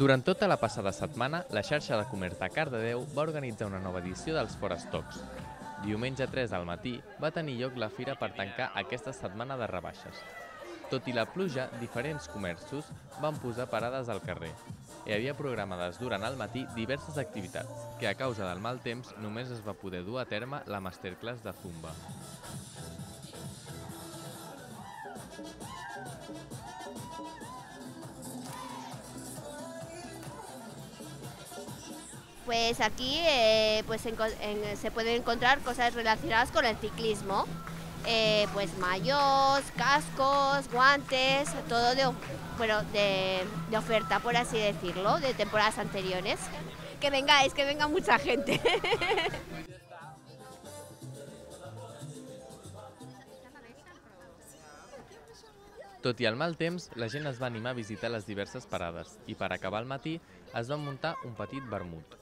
Durant tota la passada setmana, la xarxa de comerç de Cardedeu va organitzar una nova edició dels Forestocs. Diumenge 3 al matí va tenir lloc la fira per tancar aquesta setmana de rebaixes. Tot i la pluja, diferents comerços van posar parades al carrer. Hi havia programades durant el matí diverses activitats, que a causa del mal temps només es va poder dur a terme la masterclass de Zumba. Pues aquí eh, pues se pueden encontrar cosas relacionadas con el ciclismo. Eh, pues mayos, cascos, guantes, todo de, bueno, de oferta, por así decirlo, de temporadas anteriores. Que vengáis, que venga mucha gente. Tot i el mal temps, la gent es va animar a visitar les diverses parades i per acabar el matí es va muntar un petit vermut.